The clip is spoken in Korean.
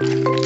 Thank you.